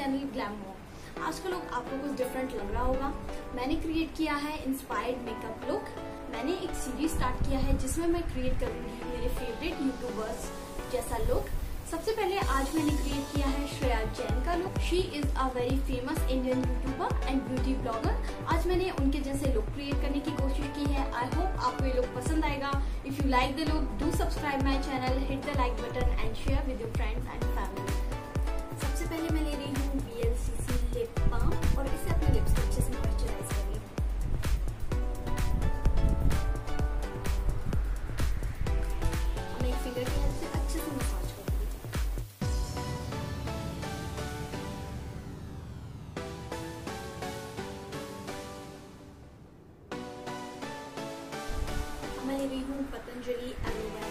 Channel ग्लैमो आजकल लोग आपको कुछ डिफरेंट लग रहा होगा। मैंने क्रिएट किया है इंस्पायर्ड मेकअप लुक मैंने एक सीरीज़ स्टार्ट किया है जिसमें मैं क्रिएट करूँगी मेरे फेवरेट यूट्यूबर्स जैसा लुक सबसे पहले आज मैंने क्रिएट किया है श्रेया जैन का look she is a very famous Indian YouTuber and beauty blogger आज मैंने उनके जैसे लुक क्रिएट करने की कोशिश की है। आई होप आपको ये लुक पसंद आएगा। If you like the look do subscribe my channel hit the like button and share with your friends and family रही हूँ पतंजलि एलोवेरा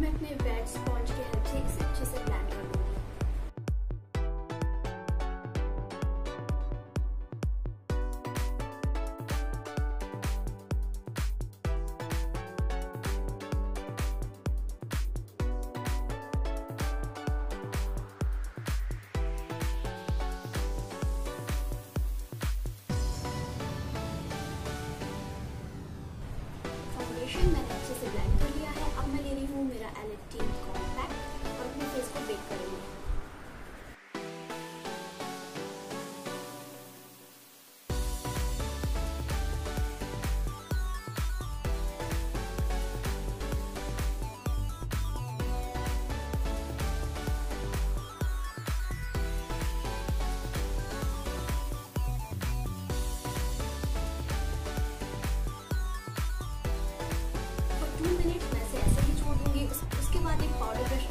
मैं अपने वेट स्पॉन्ज की हेल्प से इसे अच्छे से ब्लेंड कर लूँगी। फाउंडेशन मैंने अच्छे से ब्लेंड कर लिया है। मैं ले रही हूँ मेरा एलेक्टीन कॉम्पैक्ट और अपने फेस को बेक करूँगी।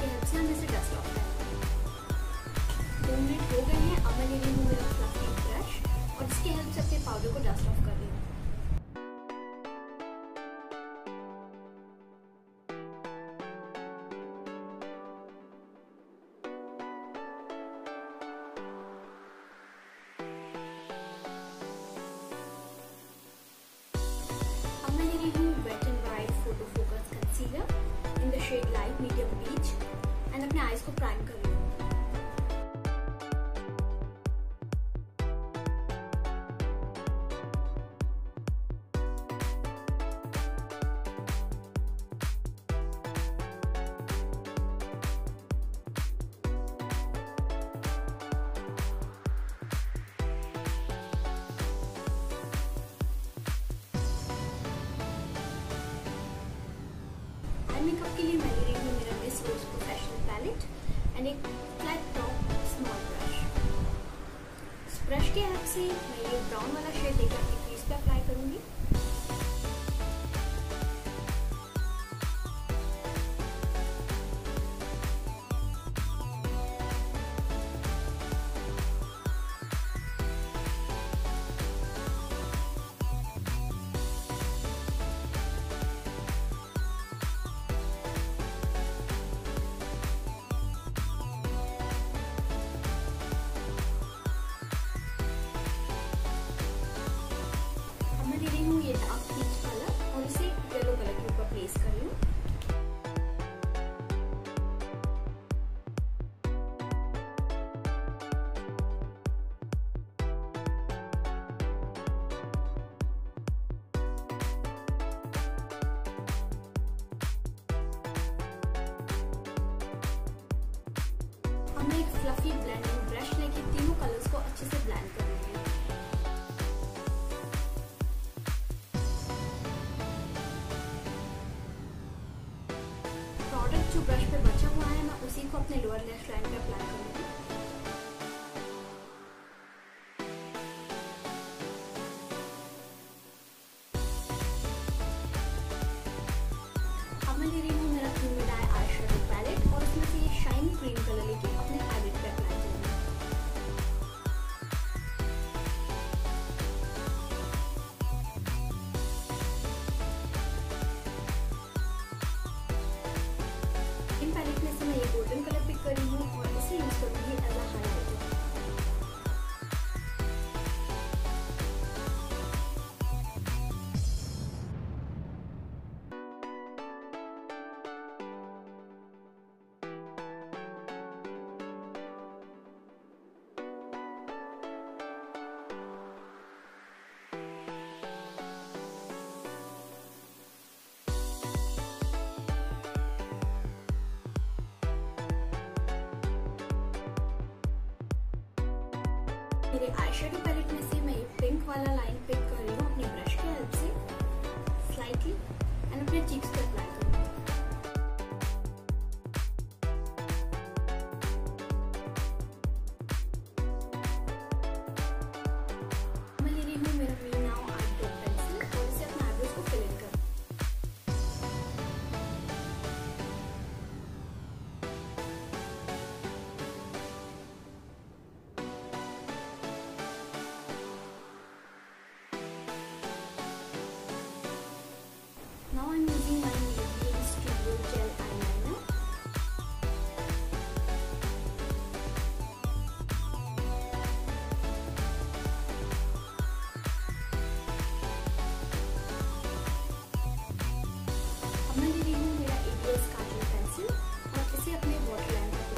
ब्रश हेल्प से हम इसे डस्ट ऑफ़ करेंगे दो मिनट हो गए हैं अब मैं ले रही हूँ मेरा फ्लफी ब्रश और इसकी हेल्प से अपने पाउडर को डस्ट ऑफ़ कर रही हूँ ले रही हूँ Wet and Wild Photo Focus concealer in the shade अपने आईज को प्राइम कर रही मेकअप के लिए मैं प्रोफेशनल and एक फ्लैट टॉप स्मॉल ब्रश इस ब्रश के हेल्प से मैं ये ब्राउन वाला शेड लेकर अपनी फेस पे अप्लाई करूँगी। अब मैं एक फ्लफी ब्लेंडिंग ब्रश लेके तीनों कलर्स को अच्छे से ब्लेंड करूँगी प्रोडक्ट जो ब्रश पे बचा हुआ है, मैं उसी को अपने लोअर लेफ़्ट मेरे आई शेडो पैलेट में से मैं ये पिंक वाला लाइन पिक कर रही हूँ अपने ब्रश के हेल्प से स्लाइटली एंड अपने चीक्स पर अप्लाई मैं ले रही हूँ, मेरा पेंसिल और इसे अपने लाइन पर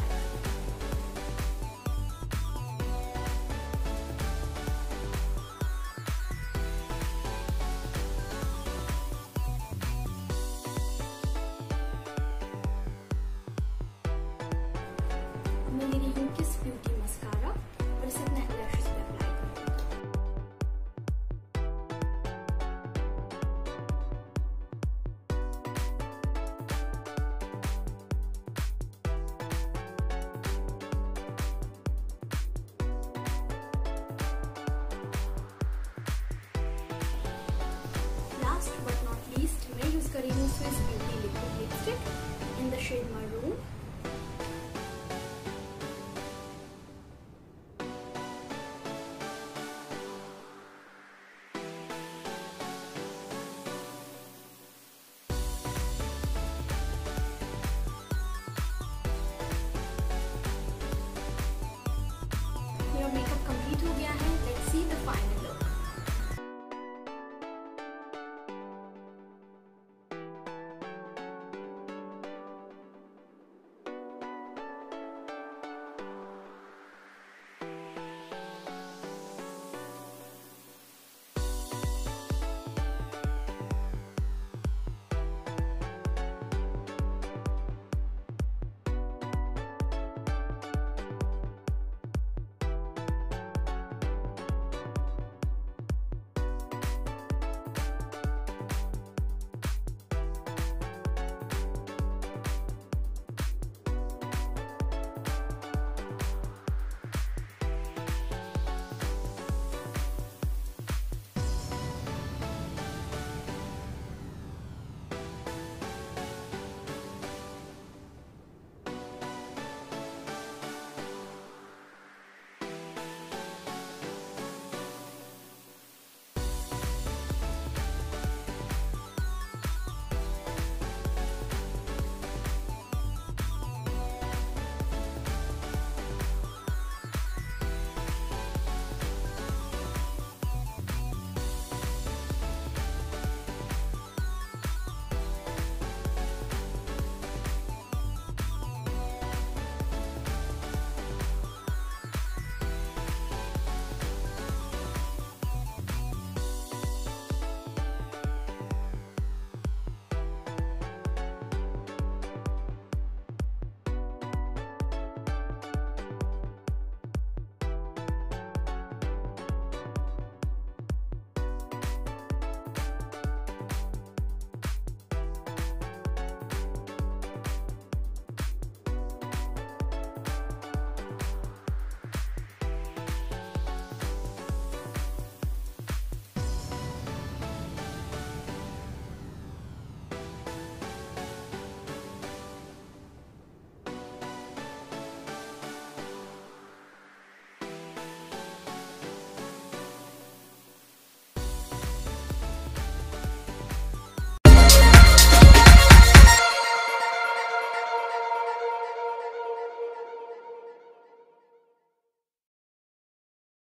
मैं ले रही हूँ किस ब्यूटी मस्कारा So